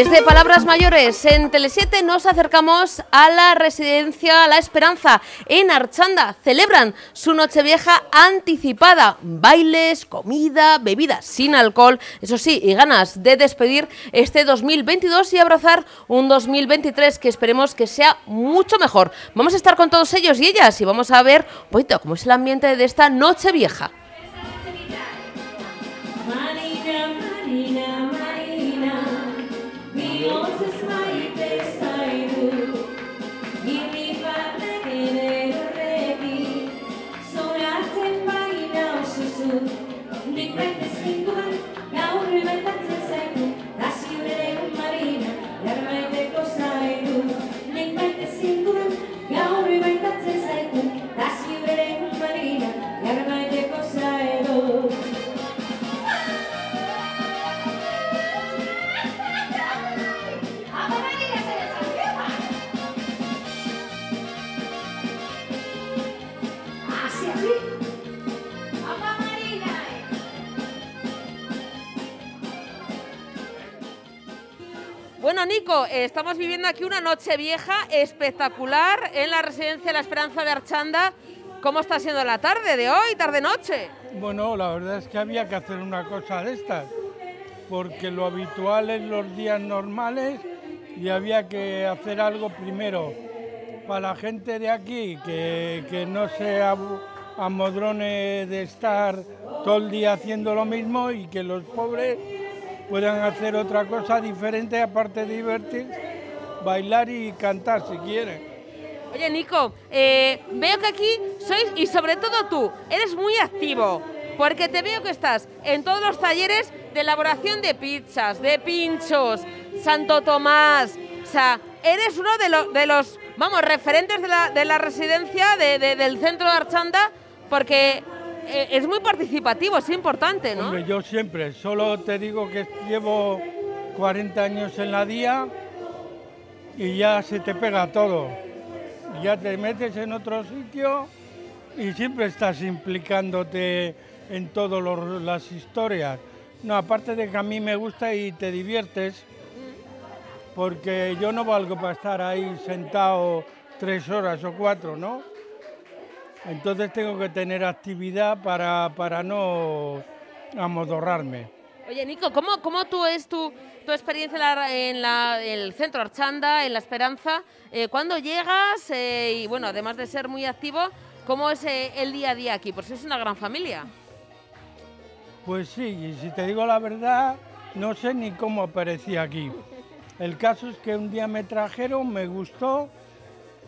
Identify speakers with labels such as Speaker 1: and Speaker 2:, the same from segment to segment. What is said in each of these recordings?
Speaker 1: Desde Palabras Mayores, en Telesiete nos acercamos a la residencia La Esperanza en Archanda. Celebran su Nochevieja anticipada. Bailes, comida, bebidas sin alcohol, eso sí, y ganas de despedir este 2022 y abrazar un 2023 que esperemos que sea mucho mejor. Vamos a estar con todos ellos y ellas y vamos a ver poquito cómo es el ambiente de esta Nochevieja. Eh, estamos viviendo aquí una noche vieja espectacular en la residencia La Esperanza de Archanda. ¿Cómo está siendo la tarde de hoy, tarde-noche?
Speaker 2: Bueno, la verdad es que había que hacer una cosa de estas, porque lo habitual es los días normales y había que hacer algo primero para la gente de aquí, que, que no se amodrone de estar todo el día haciendo lo mismo y que los pobres puedan hacer otra cosa diferente aparte de divertirse, bailar y cantar si quieren.
Speaker 1: Oye, Nico, eh, veo que aquí sois, y sobre todo tú, eres muy activo, porque te veo que estás en todos los talleres de elaboración de pizzas, de pinchos, Santo Tomás. O sea, eres uno de, lo- de los, vamos, referentes de la, de la residencia de- de- del centro de Archanda, porque es muy participativo, es importante, ¿no?
Speaker 2: Hombre, yo siempre, solo te digo que llevo 40 años en la día y ya se te pega todo. Ya te metes en otro sitio y siempre estás implicándote en todas las historias. No, aparte de que a mí me gusta y te diviertes, porque yo no valgo para estar ahí sentado tres horas o cuatro, ¿no? Entonces tengo que tener actividad para, para no amodorrarme.
Speaker 1: Oye, Nico, ¿cómo, cómo tú es tu, tu experiencia en, la- en la- el centro Archanda, en La Esperanza? Eh, ¿Cuándo llegas? Eh, y bueno, además de ser muy activo, ¿cómo es eh, el día a día aquí? Pues es una gran familia.
Speaker 2: Pues sí, y si te digo la verdad, no sé ni cómo aparecí aquí. El caso es que un día me trajeron, me gustó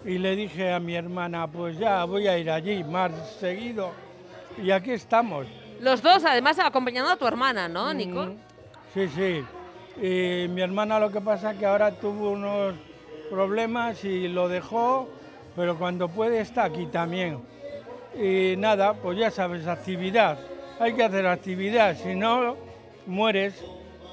Speaker 2: y le dije a mi hermana, pues ya voy a ir allí más seguido. Y aquí estamos.
Speaker 1: Los dos, además, acompañando a tu hermana, ¿no, Nico?
Speaker 2: Mm, Sí, sí. Y mi hermana lo que pasa es que ahora tuvo unos problemas y lo dejó, pero cuando puede está aquí también. Y nada, pues ya sabes, actividad. Hay que hacer actividad, si no, mueres.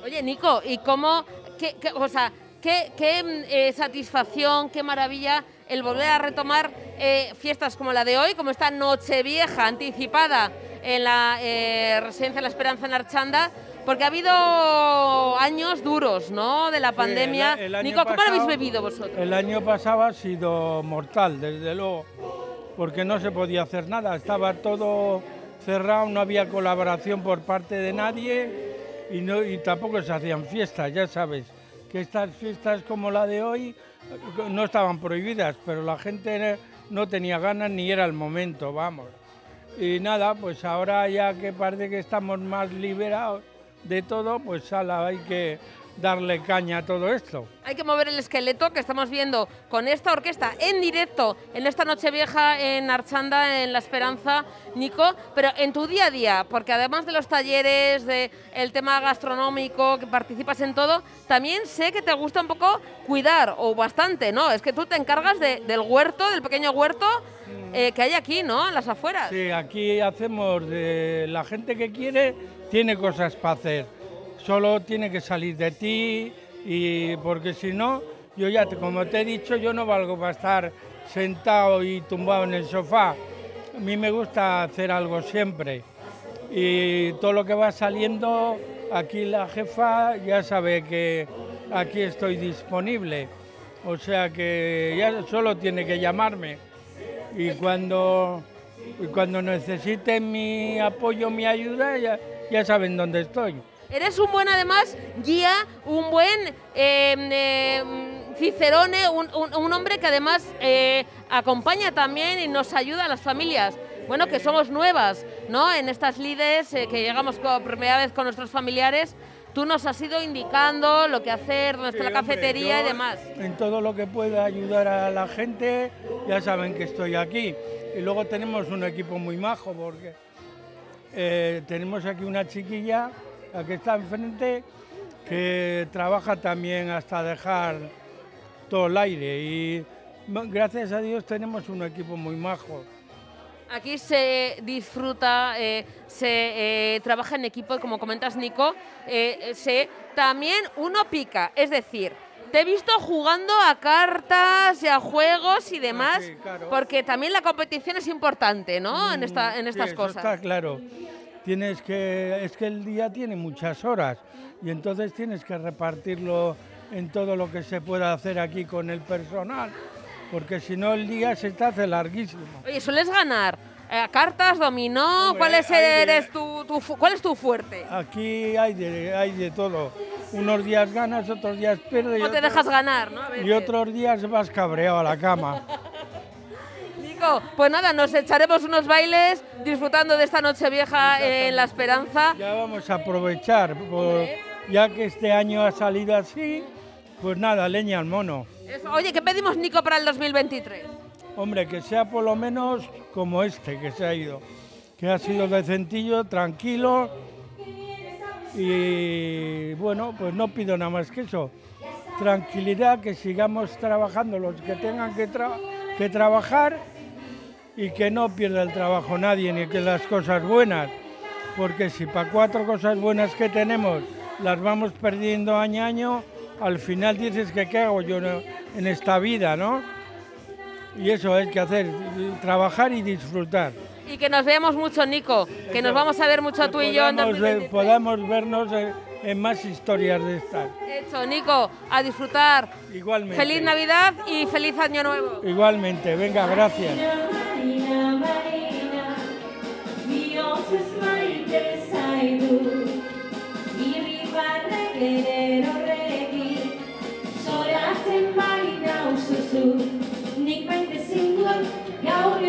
Speaker 1: Oye, Nico, ¿y cómo, qué, qué- o sea, qué, qué, mm, eh, satisfacción, qué maravilla el volver a retomar eh, fiestas como la de hoy, como esta Nochevieja anticipada en la eh, Residencia La Esperanza en Archanda? Porque ha habido años duros, ¿no? De la pandemia.
Speaker 2: el
Speaker 1: Nico, ¿cómo lo habéis bebido vosotros?
Speaker 2: El año pasado ha sido mortal, desde luego, porque no se podía hacer nada, estaba todo cerrado, no había colaboración por parte de nadie y, no, y tampoco se hacían fiestas, ya sabes, que estas fiestas como la de hoy no estaban prohibidas, pero la gente no tenía ganas ni era el momento, vamos. Y nada, pues ahora ya que parece que estamos más liberados de todo, pues ala, hay que darle caña a todo esto.
Speaker 1: Hay que mover el esqueleto que estamos viendo con esta orquesta en directo en esta Nochevieja en Archanda, en La Esperanza, Nico, pero en tu día a día, porque además de los talleres, de el tema gastronómico, que participas en todo, también sé que te gusta un poco cuidar, o bastante, ¿no? Es que tú te encargas de- del huerto, del pequeño huerto eh, que hay aquí, ¿no? En las afueras.
Speaker 2: Sí, aquí hacemos de la gente que quiere tiene cosas para hacer. Solo tiene que salir de ti y porque si no, yo ya como te he dicho, yo no valgo para estar sentado y tumbado en el sofá. A mí me gusta hacer algo siempre. Y todo lo que va saliendo, aquí la jefa ya sabe que aquí estoy disponible. O sea que ya solo tiene que llamarme. Y cuando, y cuando necesiten mi apoyo, mi ayuda, ya, ya saben dónde estoy.
Speaker 1: Eres un buen, además, guía, un buen eh, eh, cicerone, un, un- un hombre que además eh, acompaña también y nos ayuda a las familias. Bueno, que somos nuevas, ¿no? En estas lides, eh, que llegamos por primera vez con nuestros familiares, tú nos has ido indicando lo que hacer, está
Speaker 2: Sí, hombre,
Speaker 1: cafetería y demás.
Speaker 2: En todo lo que pueda ayudar a la gente, ya saben que estoy aquí. Y luego tenemos un equipo muy majo porque eh, tenemos aquí una chiquilla, la que está enfrente, que trabaja también hasta dejar todo el aire. Y gracias a Dios tenemos un equipo muy majo.
Speaker 1: Aquí se disfruta, eh, se eh, trabaja en equipo y como comentas Nico, eh, se también uno pica, es decir, te he visto jugando a cartas y a juegos y demás,
Speaker 2: Ah, sí, claro.
Speaker 1: porque también la competición es importante, ¿no? En, esta, en
Speaker 2: Sí,
Speaker 1: estas
Speaker 2: eso
Speaker 1: cosas.
Speaker 2: Está claro. Tienes que, es que el día tiene muchas horas y entonces tienes que repartirlo en todo lo que se pueda hacer aquí con el personal, porque si no el día se te hace larguísimo.
Speaker 1: Oye, ¿sueles ganar? Eh, ¿Cartas, dominó?
Speaker 2: Hombre,
Speaker 1: ¿Cuál es,
Speaker 2: de-
Speaker 1: tu, ¿Cuál es tu fuerte?
Speaker 2: Aquí hay de, hay de todo. Unos días ganas, otros días pierdes
Speaker 1: ¿Cómo te
Speaker 2: otros-
Speaker 1: dejas ganar? ¿no? A
Speaker 2: y otros días vas cabreado a la cama.
Speaker 1: Pues nada, nos echaremos unos bailes disfrutando de esta noche vieja en La Esperanza.
Speaker 2: Ya vamos a aprovechar, ya que este año ha salido así, pues nada, leña al mono.
Speaker 1: Eso, Oye, ¿qué pedimos, Nico, para el 2023?
Speaker 2: Hombre, que sea por lo menos como este que se ha ido, que ha sido decentillo, tranquilo y bueno, pues no pido nada más que eso. Tranquilidad, que sigamos trabajando los que tengan que, tra- que trabajar y que no pierda el trabajo nadie ni que las cosas buenas, porque si para cuatro cosas buenas que tenemos las vamos perdiendo año a año, al final dices que qué hago yo en esta vida, ¿no? Y eso hay que hacer, trabajar y disfrutar.
Speaker 1: Y que nos veamos mucho, Nico, que nos vamos a ver mucho tú y yo en
Speaker 2: podamos, ver-
Speaker 1: 2023.
Speaker 2: podamos vernos en, en más historias de estas.
Speaker 1: Hecho, Nico, a disfrutar.
Speaker 2: Igualmente.
Speaker 1: Feliz Navidad y feliz Año Nuevo.
Speaker 2: Igualmente, venga, gracias.
Speaker 3: Irribarre gerero regi Zoratzen bari nauzuzu Nik maite zinduan gaur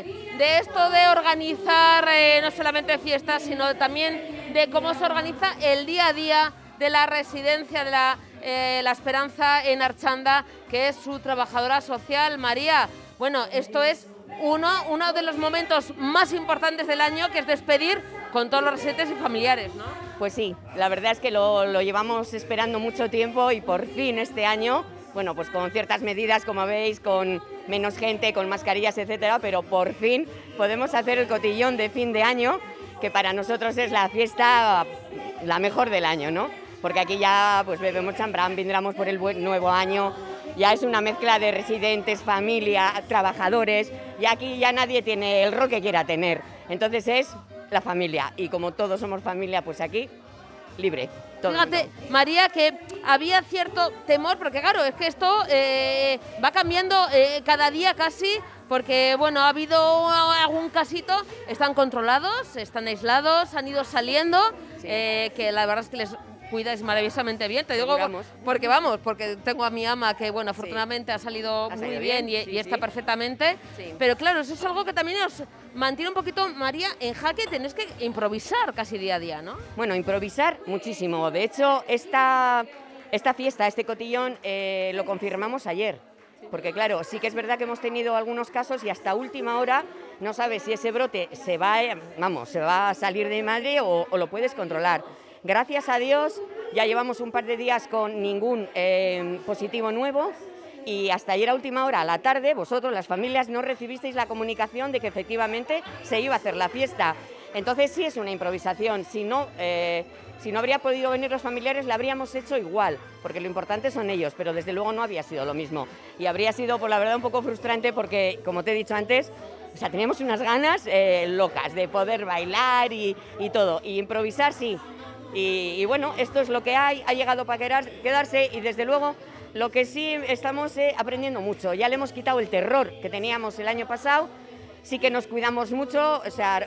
Speaker 1: de esto de organizar eh, no solamente fiestas, sino también de cómo se organiza el día a día de la residencia de la, eh, La Esperanza en Archanda, que es su trabajadora social, María? Bueno, esto es uno, uno de los momentos más importantes del año, que es despedir con todos los residentes y familiares, ¿no?
Speaker 4: Pues sí, la verdad es que lo, lo llevamos esperando mucho tiempo y por fin este año, bueno, pues con ciertas medidas, como veis, con menos gente, con mascarillas, etcétera, pero por fin podemos hacer el cotillón de fin de año, que para nosotros es la fiesta la mejor del año, ¿no? Porque aquí ya pues bebemos champán, vendremos por el nuevo año, ya es una mezcla de residentes, familia, trabajadores, y aquí ya nadie tiene el rol que quiera tener. Entonces es la familia, y como todos somos familia, pues aquí libre. Todo
Speaker 1: Fíjate,
Speaker 4: mundo.
Speaker 1: María, que había cierto temor, porque claro, es que esto eh, va cambiando eh, cada día casi, porque bueno, ha habido algún casito, están controlados, están aislados, han ido saliendo,
Speaker 4: Sí.
Speaker 1: eh, que la verdad es que les cuidáis maravillosamente bien, te digo, porque vamos, porque tengo a mi ama que bueno, afortunadamente ha salido
Speaker 4: Ha
Speaker 1: muy bien,
Speaker 4: bien,
Speaker 1: y,
Speaker 4: sí,
Speaker 1: y está
Speaker 4: sí.
Speaker 1: perfectamente,
Speaker 4: Sí.
Speaker 1: pero claro, eso es algo que también os mantiene un poquito, María, en jaque, tenéis que improvisar casi día a día, ¿no?
Speaker 4: Bueno, improvisar muchísimo. De hecho, esta, esta fiesta, este cotillón, eh, lo confirmamos ayer. porque claro, sí que es verdad que hemos tenido algunos casos y hasta última hora no sabes si ese brote se va, eh, vamos, se va a salir de madre o, o lo puedes controlar. Gracias a Dios ya llevamos un par de días con ningún eh, positivo nuevo y hasta ayer a última hora, a la tarde, vosotros, las familias, no recibisteis la comunicación de que efectivamente se iba a hacer la fiesta. Entonces sí es una improvisación, si no, eh, si no habría podido venir los familiares la habríamos hecho igual, porque lo importante son ellos, pero desde luego no había sido lo mismo. Y habría sido, por la verdad, un poco frustrante porque, como te he dicho antes, o sea, teníamos unas ganas eh, locas de poder bailar y, y todo, y improvisar sí. Y, bueno, esto es lo que hay, ha llegado para quedar- quedarse y desde luego lo que sí estamos eh, aprendiendo mucho. Ya le hemos quitado el terror que teníamos el año pasado, sí que nos cuidamos mucho, o sea,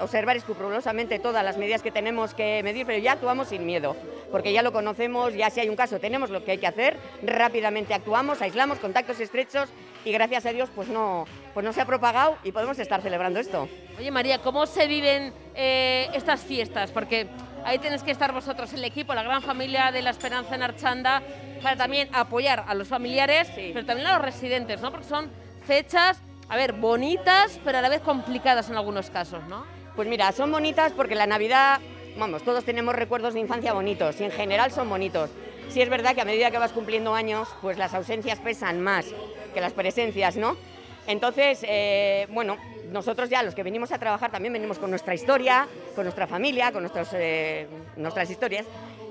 Speaker 4: observar escrupulosamente todas las medidas que tenemos que medir, pero ya actuamos sin miedo, porque ya lo conocemos, ya si hay un caso tenemos lo que hay que hacer, rápidamente actuamos, aislamos contactos estrechos y gracias a Dios pues no, pues no se ha propagado y podemos estar celebrando esto.
Speaker 1: Oye María, ¿cómo se viven eh, estas fiestas? Porque ahí tenéis que estar vosotros, el equipo, la gran familia de la Esperanza en Archanda, para también apoyar a los familiares,
Speaker 4: Sí.
Speaker 1: pero también a los residentes, ¿no? Porque son fechas, a ver, bonitas, pero a la vez complicadas en algunos casos, ¿no?
Speaker 4: Pues mira, son bonitas porque la Navidad, vamos, todos tenemos recuerdos de infancia bonitos y en general son bonitos. Sí es verdad que a medida que vas cumpliendo años, pues las ausencias pesan más que las presencias, ¿no? Entonces, eh, bueno, nosotros ya los que venimos a trabajar también venimos con nuestra historia, con nuestra familia, con eh, nuestras historias,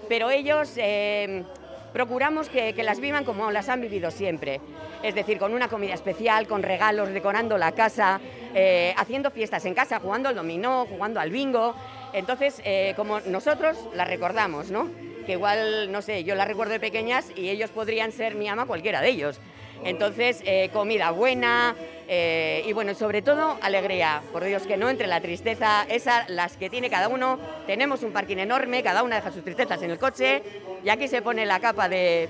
Speaker 4: pero ellos eh, procuramos que, las vivan como las han vivido siempre. Es decir, con una comida especial, con regalos, decorando la casa, eh, haciendo fiestas en casa, jugando al dominó, jugando al bingo. Entonces, como nosotros las recordamos, ¿no? Que igual, no sé, yo las recuerdo de pequeñas y ellos podrían ser mi ama cualquiera de ellos. Entonces, eh, comida buena eh, y bueno, sobre todo alegría. Por Dios que no entre la tristeza, esa, las que tiene cada uno. Tenemos un parking enorme, cada una deja sus tristezas en el coche y aquí se pone la capa de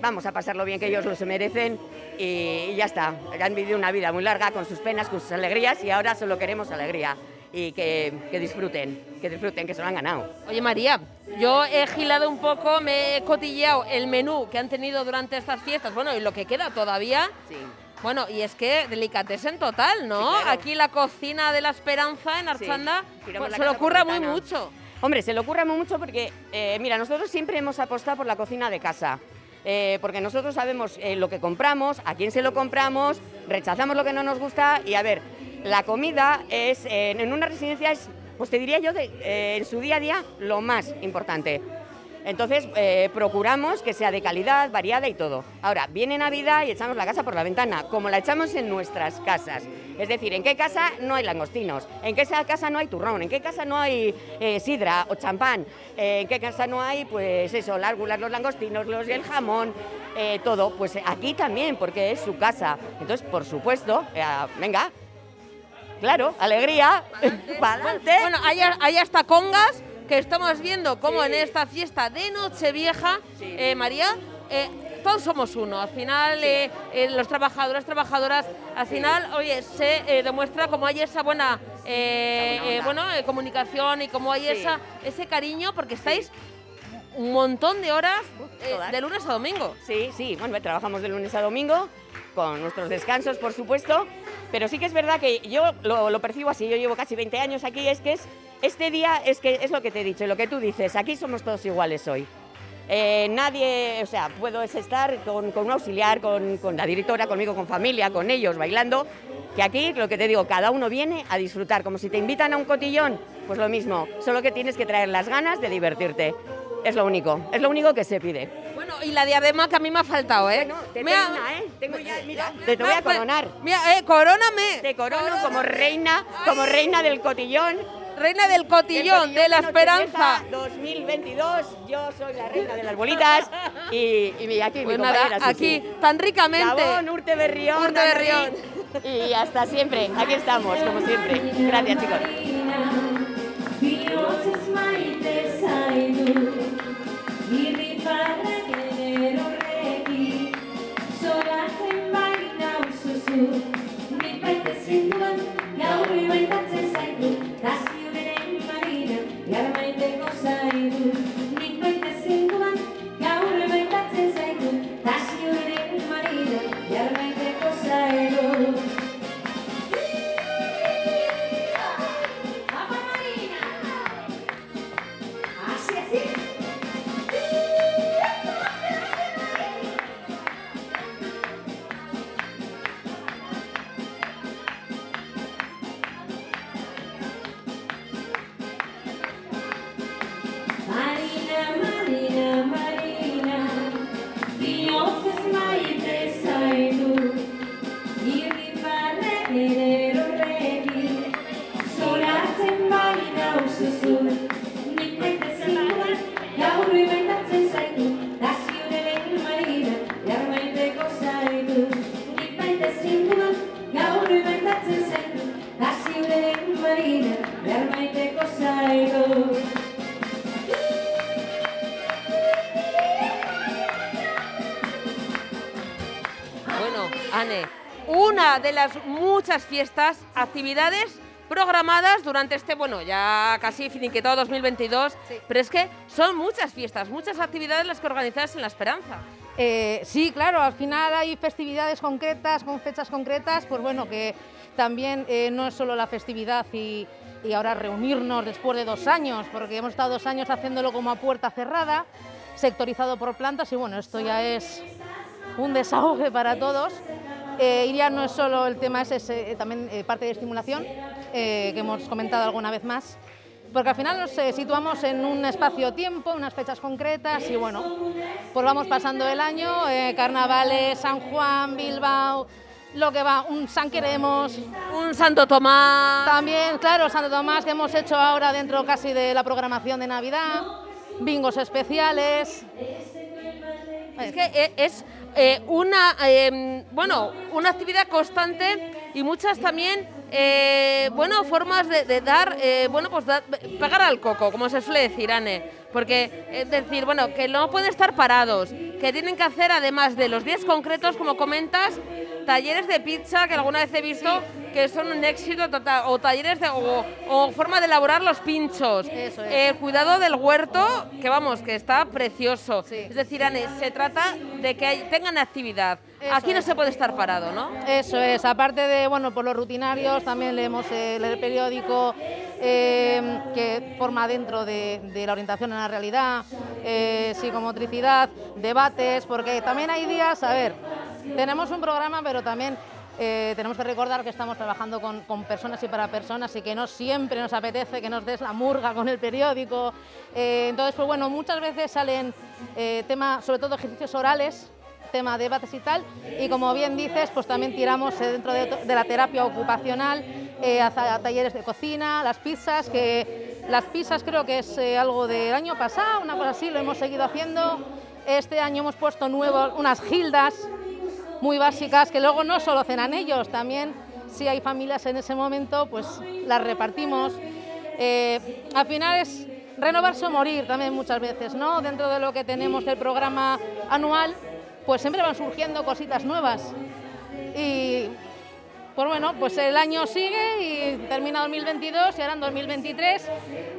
Speaker 4: vamos a pasarlo bien que ellos lo se merecen y, y ya está. Han vivido una vida muy larga con sus penas, con sus alegrías y ahora solo queremos alegría y que, que disfruten, que disfruten, que se lo han ganado.
Speaker 1: Oye María, yo he gilado un poco, me he cotilleado el menú que han tenido durante estas fiestas, bueno, y lo que queda todavía.
Speaker 4: Sí.
Speaker 1: Bueno, y es que delicatessen total, ¿no?
Speaker 4: Sí, claro.
Speaker 1: Aquí la cocina de la Esperanza en Archanda pues, se
Speaker 4: por
Speaker 1: ocurra muy mucho.
Speaker 4: Hombre, se le ocurre muy mucho porque, eh, mira, nosotros siempre hemos apostado por la cocina de casa. Eh, porque nosotros sabemos eh, lo que compramos, a quién se lo compramos, rechazamos lo que no nos gusta y a ver, la comida es, en una residencia es, pues te diría yo, de, eh, en su día a día lo más importante. Entonces, eh, procuramos que sea de calidad, variada y todo. Ahora, viene Navidad y echamos la casa por la ventana, como la echamos en nuestras casas. Es decir, ¿en qué casa no hay langostinos? ¿En qué casa no hay turrón? ¿En qué casa no hay eh, sidra o champán? ¿En qué casa no hay, pues eso, las gulas, los langostinos, los, el jamón, todo? Pues aquí también, porque es su casa. Entonces, por supuesto, venga, claro, alegría, para adelante.
Speaker 1: Bueno, hay, hay hasta congas que estamos viendo como en esta fiesta de Nochevieja,
Speaker 4: Sí.
Speaker 1: eh, María, eh, todos somos uno. Al final, eh, eh, los trabajadores, trabajadoras, al final, oye, se demuestra cómo hay esa buena,
Speaker 4: Esa buena onda.
Speaker 1: bueno, comunicación y cómo hay esa, ese cariño, porque estáis un montón de horas de lunes a domingo.
Speaker 4: Sí, sí, bueno, trabajamos de lunes a domingo, con nuestros descansos, por supuesto, pero sí que es verdad que yo lo, percibo así, yo llevo casi 20 años aquí, es que es, este día es que es lo que te he dicho, lo que tú dices, aquí somos todos iguales hoy. Eh, nadie, o sea, puedo es estar con, con un auxiliar, con, con la directora, conmigo, con familia, con ellos, bailando, que aquí, lo que te digo, cada uno viene a disfrutar, como si te invitan a un cotillón, pues lo mismo, solo que tienes que traer las ganas de divertirte. Es lo único, es lo único que se pide.
Speaker 1: Bueno, y la diadema que a mí me ha faltado, ¿eh?
Speaker 4: Bueno, te tengo una, ¿eh? Tengo ya, mira, te, te voy a coronar.
Speaker 1: Mira, eh, coróname.
Speaker 4: Te corono como reina, como reina del cotillón.
Speaker 1: Reina del
Speaker 4: del
Speaker 1: cotillón, de la esperanza.
Speaker 4: 2022, yo soy la reina de las bolitas y, y aquí mi
Speaker 1: Pues nada, aquí
Speaker 4: Susi.
Speaker 1: tan ricamente.
Speaker 4: Gabón, Urte Berrión.
Speaker 1: Urte Berrión.
Speaker 4: Y hasta siempre, aquí estamos, como siempre. Gracias, chicos.
Speaker 1: Muchas fiestas, actividades programadas durante este, bueno, ya casi finiquetado 2022, pero es que son muchas fiestas, muchas actividades las que organizáis en La Esperanza.
Speaker 5: Eh, sí, claro, al final hay festividades concretas, con fechas concretas, pues bueno, que también eh, no es solo la festividad y, y ahora reunirnos después de dos años, porque hemos estado dos años haciéndolo como a puerta cerrada, sectorizado por plantas y bueno, esto ya es un desahogue para todos. Eh, ya no es solo el tema, ese, es eh, también eh, parte de estimulación, eh, que hemos comentado alguna vez más, porque al final nos situamos en un espacio-tiempo, unas fechas concretas y bueno, pues vamos pasando el año, carnavales, San Juan, Bilbao, lo que va, un San Queremos,
Speaker 1: Un Santo Tomás.
Speaker 5: también, claro, Santo Tomás que hemos hecho ahora dentro casi de la programación de Navidad, bingos especiales.
Speaker 1: Es que eh, es eh, una, eh, bueno, una actividad constante y muchas también, eh, bueno, formas de, dar, eh, bueno, pues dar- pegar al coco, como se suele decir, Anne. Porque es decir, bueno, que no pueden estar parados, que tienen que hacer, además de los días concretos, como comentas, talleres de pizza, que alguna vez he visto que son un éxito total, o talleres de, o, o forma de elaborar los pinchos,
Speaker 5: Eso es.
Speaker 1: Eh, cuidado del huerto, que vamos, que está precioso.
Speaker 5: Sí.
Speaker 1: Es decir, se trata de que hay- tengan actividad.
Speaker 5: Eso
Speaker 1: Aquí no
Speaker 5: es.
Speaker 1: se puede estar parado, ¿no?
Speaker 5: Eso es, aparte de bueno, por los rutinarios, también leemos eh, el periódico eh, que forma dentro de, de la orientación en la realidad, eh, psicomotricidad, debates, porque también hay días, a ver, tenemos un programa, pero también eh, tenemos que recordar que estamos trabajando con, con personas y para personas y que no siempre nos apetece que nos des la murga con el periódico. Eh, entonces, pues bueno, muchas veces salen eh, temas, sobre todo ejercicios orales, tema de debates y tal. Y como bien dices, pues también tiramos eh, dentro de, de la terapia ocupacional eh, a, a talleres de cocina, las pizzas, que las pizzas creo que es eh, algo del año pasado, una cosa así, lo hemos seguido haciendo. Este año hemos puesto nuevos, unas gildas muy básicas que luego no solo cenan ellos, también si hay familias en ese momento, pues las repartimos. Eh, al final es renovarse o morir también muchas veces, ¿no? Dentro de lo que tenemos del programa anual, pues siempre van surgiendo cositas nuevas. Y pues bueno, pues el año sigue y termina 2022 y ahora en 2023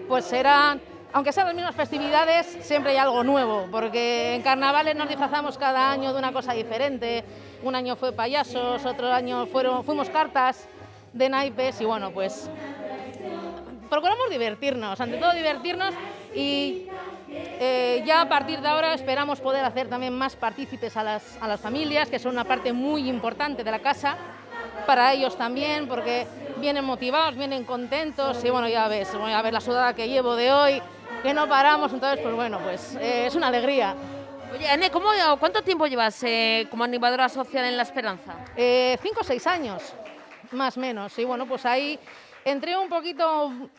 Speaker 5: pues serán, aunque sean las mismas festividades, siempre hay algo nuevo, porque en carnavales nos disfrazamos cada año de una cosa diferente. Un año fue payasos, otro año fuimos cartas de naipes y bueno, pues procuramos divertirnos, ante todo divertirnos y eh, ya a partir de ahora esperamos poder hacer también más partícipes a las, a las familias, que son una parte muy importante de la casa, para ellos también, porque vienen motivados, vienen contentos y bueno, ya ves, bueno, ya ves la sudada que llevo de hoy, que no paramos, entonces pues bueno, pues eh, es una alegría.
Speaker 1: Oye, Anne, ¿cómo, ¿cuánto tiempo llevas eh, como animadora social en La Esperanza?
Speaker 5: Eh, cinco o seis años, más o menos. Y bueno, pues ahí entré un poquito, un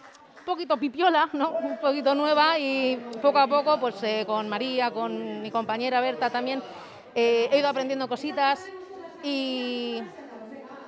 Speaker 5: poquito pipiola, ¿no? Un poquito nueva y poco a poco, pues eh, con María, con mi compañera Berta también, he ido aprendiendo cositas y,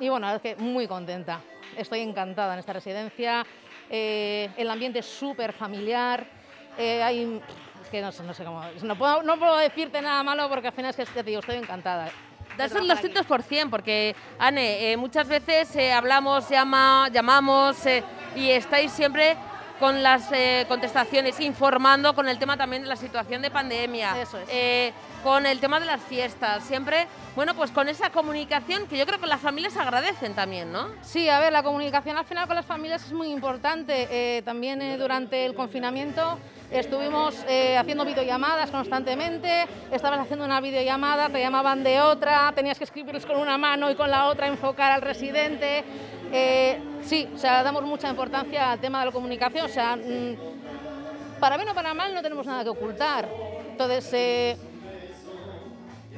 Speaker 5: y bueno, es que muy contenta. Estoy encantada en esta residencia. el ambiente es súper familiar. Eh, hay, es que no sé, no sé cómo. No puedo, no puedo decirte nada malo porque al final es que te digo, estoy encantada.
Speaker 1: Das el
Speaker 5: trabajar aquí.
Speaker 1: 200%, porque, Anne, eh, muchas veces eh, hablamos, llama, llamamos eh, y estáis siempre con las eh, contestaciones, informando con el tema también de la situación de pandemia,
Speaker 5: Eso es.
Speaker 1: eh, con el tema de las fiestas, siempre, bueno, pues con esa comunicación que yo creo que las familias agradecen también, ¿no?
Speaker 5: Sí, a ver, la comunicación al final con las familias es muy importante. Eh, también eh, durante el confinamiento estuvimos eh, haciendo videollamadas constantemente, estabas haciendo una videollamada, te llamaban de otra, tenías que escribirles con una mano y con la otra enfocar al residente. Eh, sí, o sea, damos mucha importancia al tema de la comunicación, o sea, mm, para bien o para mal no tenemos nada que ocultar. Entonces, eh,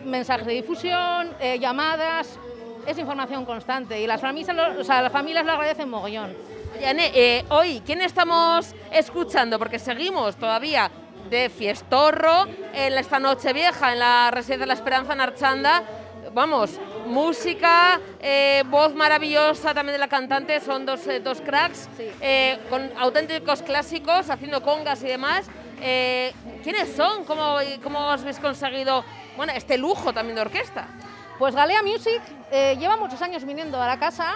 Speaker 5: mensajes de difusión, llamadas, es información constante y las familias, o sea, las familias lo agradecen mogollón.
Speaker 1: Oye, Ane, eh, hoy, ¿quién estamos escuchando? Porque seguimos todavía de fiestorro en esta noche vieja en la Residencia de la Esperanza en Archanda. Vamos, música, eh, voz maravillosa también de la cantante, son dos, eh, dos cracks,
Speaker 5: Sí.
Speaker 1: con auténticos clásicos, haciendo congas y demás. ¿Quiénes son? ¿Cómo, ¿Cómo os habéis conseguido bueno, este lujo también de orquesta?
Speaker 5: Pues Galea Music eh, lleva muchos años viniendo a la casa.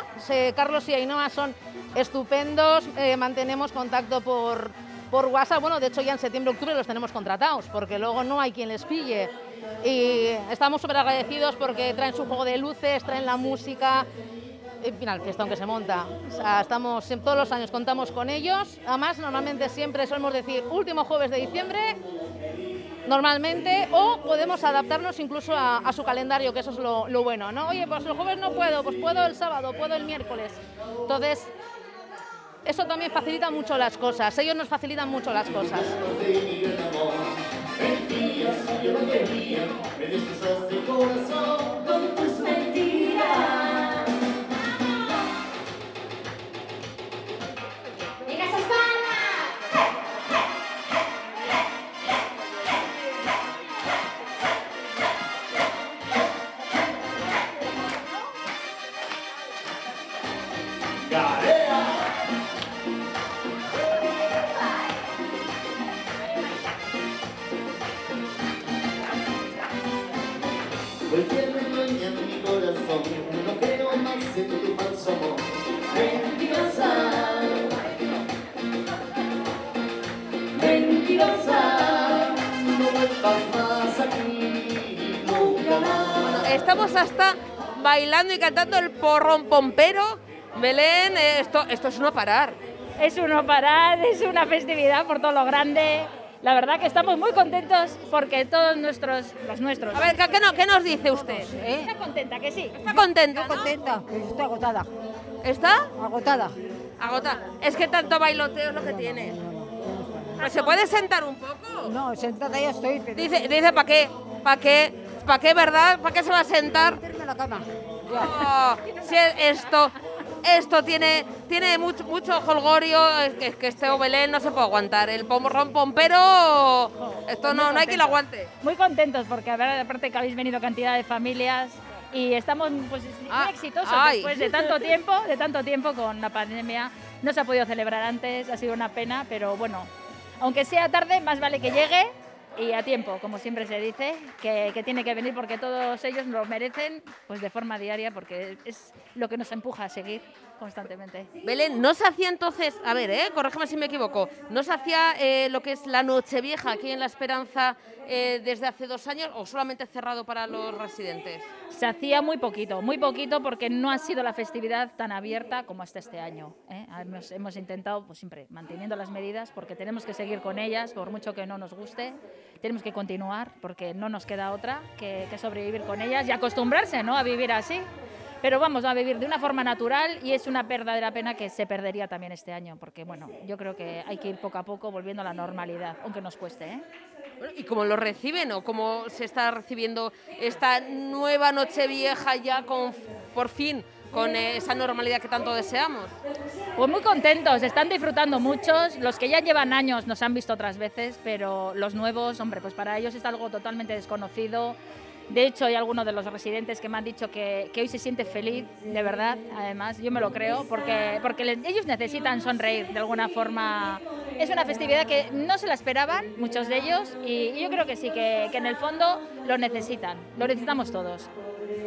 Speaker 5: Carlos y Ainhoa son estupendos. eh, mantenemos contacto por, por WhatsApp. Bueno, de hecho ya en septiembre, octubre los tenemos contratados porque luego no hay quien les pille. Y estamos súper agradecidos porque traen su juego de luces, traen la música. En fin, al fiestón que se monta. O sea, estamos, todos los años contamos con ellos. Además, normalmente siempre solemos decir último jueves de diciembre normalmente, o podemos adaptarnos incluso a, su calendario, que eso es lo, bueno, ¿no? Oye, pues el jueves no puedo, pues puedo el sábado, puedo el miércoles. Entonces, eso también facilita mucho las cosas, ellos nos facilitan mucho las cosas.
Speaker 1: Estamos hasta bailando y cantando el porrón pompero. Belén, eh, esto, esto es no parar.
Speaker 6: Es uno parar, es una festividad por todo lo grande. La verdad que estamos muy contentos porque todos nuestros, los nuestros.
Speaker 1: A ver, ¿qué, qué no- qué nos dice usted?
Speaker 6: ¿Está contenta que sí?
Speaker 1: ¿Está contenta? no?
Speaker 7: contenta, pero estoy agotada,
Speaker 1: ¿Está?
Speaker 7: agotada.
Speaker 1: Agota. Es que tanto bailoteo es lo que tiene. Pues se puede sentar un poco.
Speaker 7: No, sentada ya estoy, pero
Speaker 1: Dice, dice ¿para qué? ¿Para qué? ¿Para qué, verdad? ¿Para qué se va a sentar?
Speaker 7: meterme en la cama.
Speaker 1: Oh, si esto, esto tiene, tiene mucho, mucho holgorio, es que, es que este Belén no se puede aguantar. El pomorrón pompero, esto no, no hay quien lo aguante.
Speaker 6: Muy contentos porque a ver, aparte que habéis venido cantidad de familias y estamos pues, muy
Speaker 1: Ah,
Speaker 6: exitosos
Speaker 1: ay.
Speaker 6: después de tanto tiempo, de tanto tiempo con la pandemia. No se ha podido celebrar antes, ha sido una pena, pero bueno, aunque sea tarde, más vale que llegue y a tiempo, como siempre se dice, que, tiene que venir porque todos ellos lo merecen pues de forma diaria porque es lo que nos empuja a seguir constantemente.
Speaker 1: Belén, ¿no se hacía entonces, a ver, eh, corrígeme si me equivoco, ¿no se hacía eh, lo que es la Nochevieja aquí en La Esperanza eh, desde hace dos años o solamente cerrado para los residentes?
Speaker 6: Se hacía muy poquito, muy poquito porque no ha sido la festividad tan abierta como hasta este año. ¿eh? Hemos, hemos intentado, pues siempre manteniendo las medidas porque tenemos que seguir con ellas, por mucho que no nos guste, tenemos que continuar porque no nos queda otra que, que sobrevivir con ellas y acostumbrarse ¿no? a vivir así. Pero vamos a vivir de una forma natural y es una verdadera pena que se perdería también este año porque bueno, yo creo que hay que ir poco a poco volviendo a la normalidad, aunque nos cueste. ¿eh?
Speaker 1: Bueno, ¿Y cómo lo reciben o cómo se está recibiendo esta nueva Nochevieja ya con, por fin, con eh, esa normalidad que tanto deseamos?
Speaker 6: Pues muy contentos, están disfrutando muchos. Los que ya llevan años nos han visto otras veces, pero los nuevos, hombre, pues para ellos es algo totalmente desconocido. De hecho, hay algunos de los residentes que me han dicho que, hoy se siente feliz, de verdad, además, yo me lo creo, porque, ellos necesitan sonreír de alguna forma. Es una festividad que no se la esperaban, muchos de ellos, y, yo creo que sí, que, en el fondo lo necesitan, lo necesitamos todos.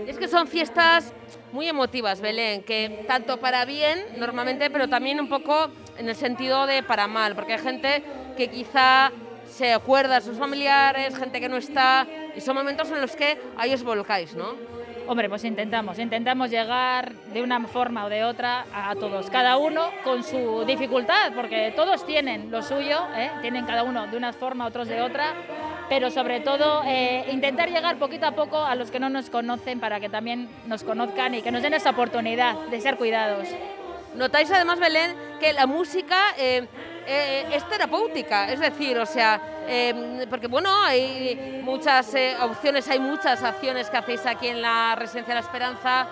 Speaker 1: Es que son fiestas muy emotivas, Belén, que tanto para bien normalmente, pero también un poco en el sentido de para mal, porque hay gente que quizá se acuerda de sus familiares, gente que no está, y son momentos en los que ahí os volcáis, ¿no?
Speaker 6: Hombre, pues intentamos, intentamos llegar de una forma o de otra a todos, cada uno con su dificultad, porque todos tienen lo suyo, ¿eh? tienen cada uno de una forma, otros de otra, pero sobre todo eh, intentar llegar poquito a poco a los que no nos conocen para que también nos conozcan y que nos den esa oportunidad de ser cuidados.
Speaker 1: Notáis además, Belén, que la música eh, eh, es terapéutica, es decir, o sea, eh, porque bueno, hay muchas eh, opciones, hay muchas acciones que hacéis aquí en la Residencia de la Esperanza,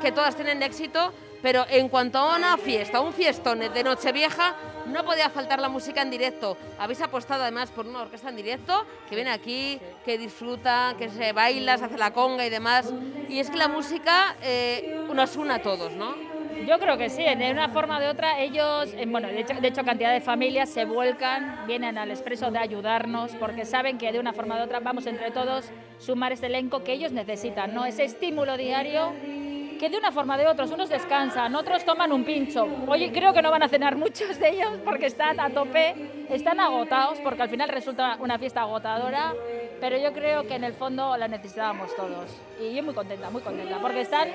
Speaker 1: que todas tienen éxito, pero en cuanto a una fiesta, un fiestón de Nochevieja, no podía faltar la música en directo. Habéis apostado además por una orquesta en directo que viene aquí, que disfruta, que se baila, se hace la conga y demás. Y es que la música nos une a todos, ¿no?
Speaker 6: Yo creo que sí, de una forma o de otra ellos, eh, bueno, de hecho, de hecho cantidad de familias se vuelcan, vienen al expreso de ayudarnos porque saben que de una forma o de otra vamos entre todos sumar este elenco que ellos necesitan, ¿no? Ese estímulo diario que de una forma o de otra, unos descansan, otros toman un pincho. Oye, creo que no van a cenar muchos de ellos porque están a tope, están agotados porque al final resulta una fiesta agotadora, pero yo creo que en el fondo la necesitábamos todos. Y yo muy contenta, muy contenta, porque están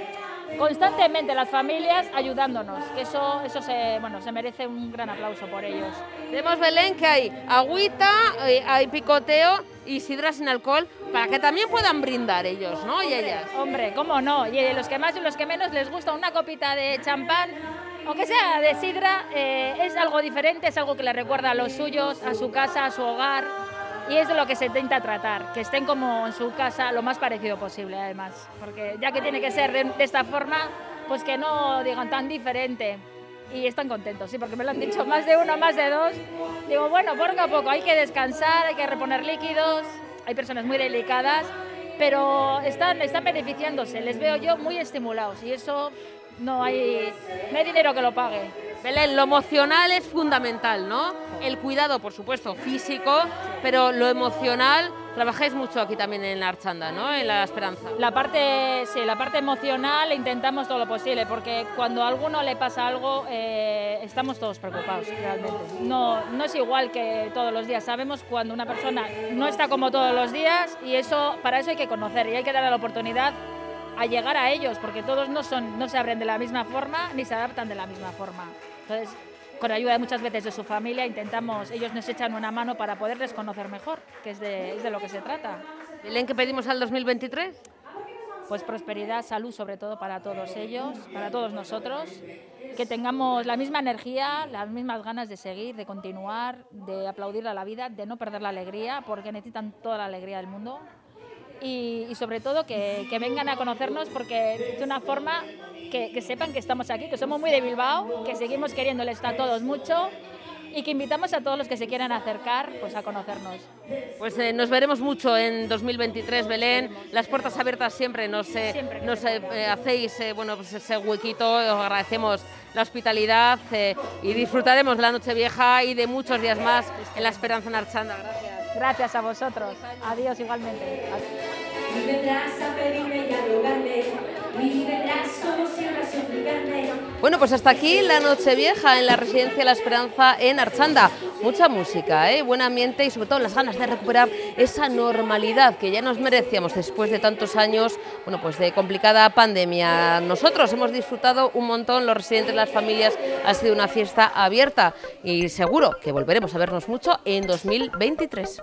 Speaker 6: constantemente las familias ayudándonos, que eso, eso se, bueno, se merece un gran aplauso por ellos.
Speaker 1: Vemos, Belén, que hay agüita, eh, hay picoteo y sidra sin alcohol para que también puedan brindar ellos, ¿no? Y ellas.
Speaker 6: Hombre, cómo no, y los que más y los que menos les gusta una copita de champán, aunque sea de sidra, eh, es algo diferente, es algo que les recuerda a los suyos, a su casa, a su hogar. Y es de lo que se intenta tratar, que estén como en su casa lo más parecido posible, además. Porque ya que tiene que ser de, de esta forma, pues que no digan tan diferente. Y están contentos, sí, porque me lo han dicho más de uno, más de dos. Digo, bueno, poco a poco, hay que descansar, hay que reponer líquidos. Hay personas muy delicadas, pero están, están beneficiándose. Les veo yo muy estimulados y eso no hay, no hay dinero que lo pague.
Speaker 1: Belén, lo emocional es fundamental, ¿no? El cuidado, por supuesto, físico, pero lo emocional, trabajáis mucho aquí también en la Archanda, ¿no? En la Esperanza.
Speaker 6: La parte, sí, la parte emocional intentamos todo lo posible, porque cuando a alguno le pasa algo, eh, estamos todos preocupados, realmente. No, no es igual que todos los días. Sabemos cuando una persona no está como todos los días y eso, para eso hay que conocer y hay que darle la oportunidad a llegar a ellos, porque todos no, son, no se abren de la misma forma ni se adaptan de la misma forma. Entonces, con ayuda de muchas veces de su familia, intentamos, ellos nos echan una mano para poderles conocer mejor, que es de, es de lo que se trata.
Speaker 1: Belén, ¿qué pedimos al 2023?
Speaker 6: Pues prosperidad, salud sobre todo para todos ellos, para todos nosotros, que tengamos la misma energía, las mismas ganas de seguir, de continuar, de aplaudir a la vida, de no perder la alegría, porque necesitan toda la alegría del mundo y, y sobre todo que, que, vengan a conocernos porque de una forma que, que, sepan que estamos aquí, que somos muy de Bilbao, que seguimos queriéndoles a todos mucho y que invitamos a todos los que se quieran acercar pues a conocernos.
Speaker 1: Pues eh, nos veremos mucho en 2023, Belén. Las puertas abiertas siempre nos, eh,
Speaker 6: Siempre,
Speaker 1: nos
Speaker 6: claro.
Speaker 1: eh, hacéis eh, bueno, pues ese huequito, os agradecemos la hospitalidad eh, y disfrutaremos la Nochevieja y de muchos días más en la Esperanza en Archanda. Gracias.
Speaker 6: Gracias a vosotros. Adiós igualmente.
Speaker 1: Bueno, pues hasta aquí la Nochevieja en la Residencia La Esperanza en Archanda. Mucha música, ¿eh? buen ambiente y sobre todo las ganas de recuperar esa normalidad que ya nos merecíamos después de tantos años bueno, pues de complicada pandemia. Nosotros hemos disfrutado un montón, los residentes, las familias, ha sido una fiesta abierta y seguro que volveremos a vernos mucho en 2023.